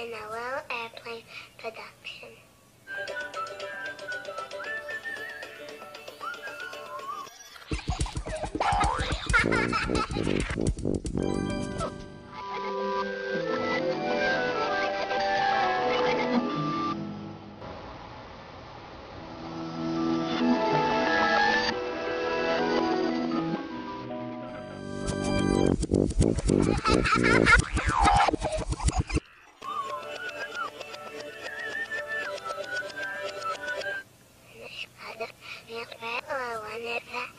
in a little airplane production. Yep, I will, whenever.